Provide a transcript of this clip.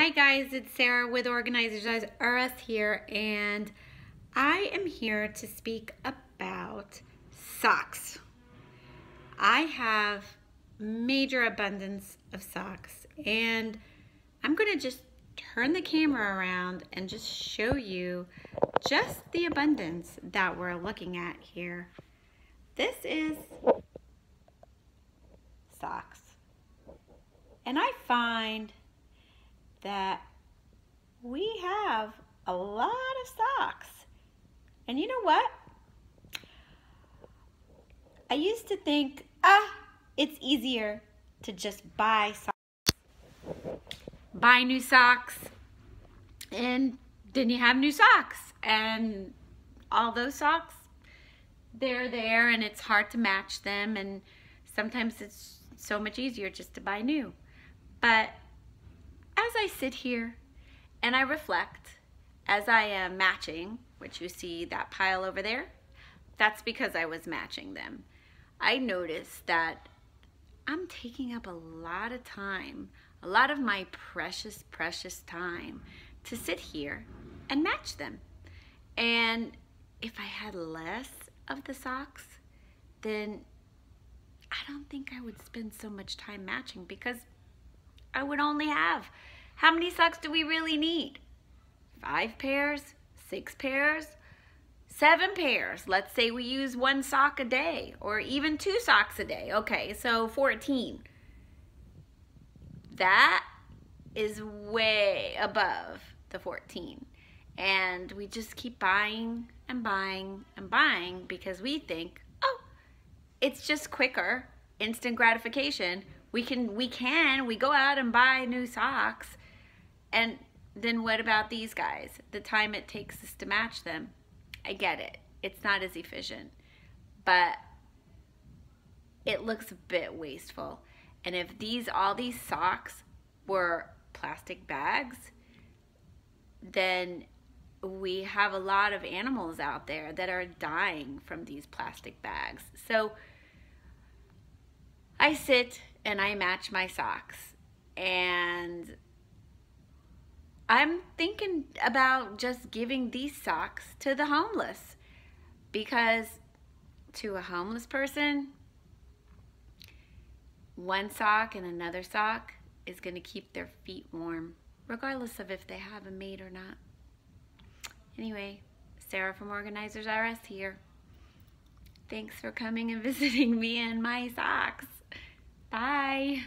Hi guys, it's Sara with Organizers RS here and I am here to speak about socks. I have major abundance of socks and I'm to just turn the camera around and just show you just the abundance that we're looking at here. This is socks. And I find that we have a lot of socks. And you know what? I used to think, ah, it's easier to just buy socks. Buy new socks. And then you have new socks. And all those socks, they're there and it's hard to match them. And sometimes it's so much easier just to buy new. But as I sit here and I reflect, as I am matching, which you see that pile over there, that's because I was matching them. I noticed that I'm taking up a lot of time, a lot of my precious, precious time to sit here and match them. And if I had less of the socks, then I don't think I would spend so much time matching because I would only have. How many socks do we really need? Five pairs? Six pairs? Seven pairs. Let's say we use one sock a day or even two socks a day. Okay, so 14. That is way above the 14. And we just keep buying and buying and buying because we think, oh, it's just quicker, instant gratification we can we can we go out and buy new socks. And then what about these guys? The time it takes us to match them. I get it. It's not as efficient but it looks a bit wasteful. And if these all these socks were plastic bags then we have a lot of animals out there that are dying from these plastic bags. So I sit and I match my socks. And I'm thinking about just giving these socks to the homeless because to a homeless person, one sock and another sock is going to keep their feet warm, regardless of if they have a mate or not. Anyway, Sara from Organizers-R-Us here. Thanks for coming and visiting me and my socks. Bye.